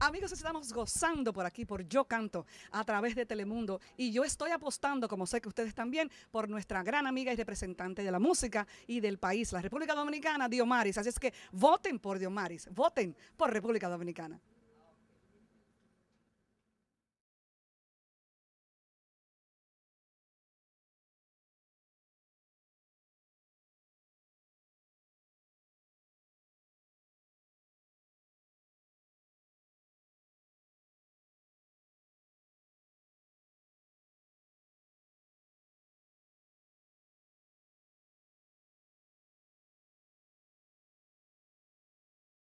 Amigos, estamos gozando por aquí, por Yo Canto, a través de Telemundo. Y yo estoy apostando, como sé que ustedes también, por nuestra gran amiga y representante de la música y del país, la República Dominicana, Diomaris. Así es que voten por Diomaris, voten por República Dominicana.